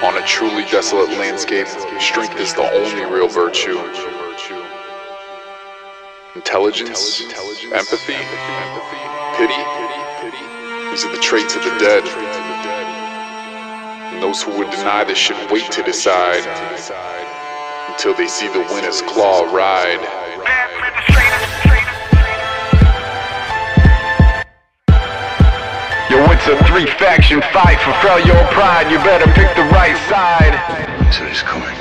On a truly desolate landscape, strength is the only real virtue. Intelligence, empathy, pity, these are the traits of the dead. And those who would deny this should wait to decide until they see the Winter's Claw ride. A three faction fight. for Freljord pride, you better pick the right side. Winter's coming.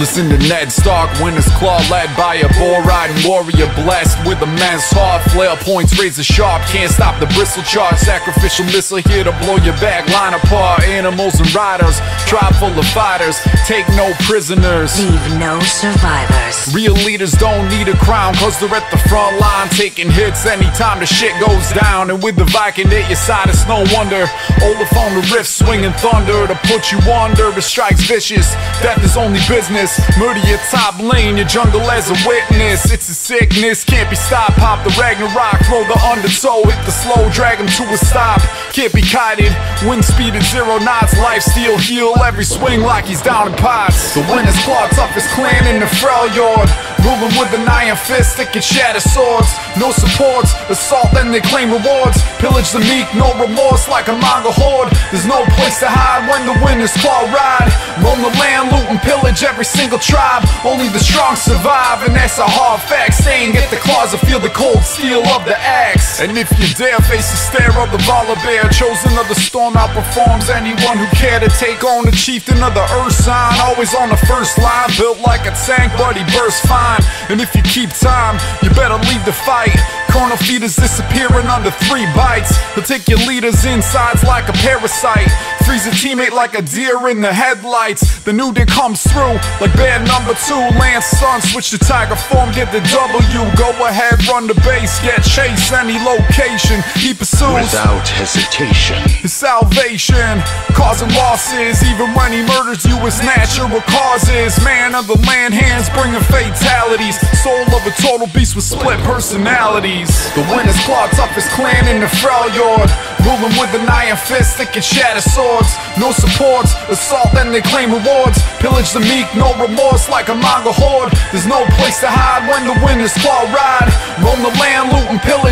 Listen to Ned Stark, Winter's Claw, led by a bull riding warrior, blessed with a man's heart. Flail points, razor sharp, can't stop the bristle charge. Sacrificial missile here to blow your back line apart. Animals and riders, tribe full of fighters, take no prisoners. Leave no survivors. Real leaders don't need a crown, cause they're at the front line taking hits anytime the shit goes down. And with the Viking at your side, it's no wonder. Olaf on the rift, swinging thunder to put you under. It strikes vicious, death is only business. Murder your top lane, your jungle as a witness. It's a sickness, can't be stopped. Pop the Ragnarok, throw the undertow, hit the slow, drag him to a stop. Can't be kited, wind speed at zero knots. Life steal, heal every swing like he's down in pots. The Winter's Claw, toughest clan in the Freljord. Ruling with an iron fist that can shatter swords. No supports, assault, then they claim rewards. Pillage the meek, no remorse like a manga horde. There's no place to hide when the Winter's Claw ride. Roam the land, loot and pillage every single tribe. Only the strong survive, and that's a hard fact. Staying at the claws and feel the cold steel of the axe. And if you dare face the stare of the Volibear, chosen of the storm outperforms anyone who care to take on the chieftain of the earth sign. Always on the first line, built like a tank, but he bursts fine. And if you keep time, you better leave the fight. Corner feeders disappearing under three bites. He'll take your leader's insides like a parasite. Freeze a teammate like a deer in the headlights. The new day comes through like band number two. Lance Sun, switch to Tiger form, get the W. Go ahead, run the base, get chase any location. He pursues Without hesitation. his salvation, causing losses. Even when he murders you, it's natural causes. Man of the land, hands bringing fatalities. Soul of a total beast with split personalities. The Winter's Claw, toughest clan in the Freljord. Ruling with an iron fist that can shatter swords. No supports, assault, then they claim rewards. Pillage the meek, no remorse like a manga horde. There's no place to hide when the Winter's Claw ride.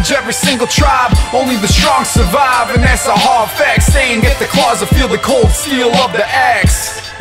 Pillage every single tribe. Only the strong survive, and that's a hard fact. Staying at the claws to feel the cold steel of the axe.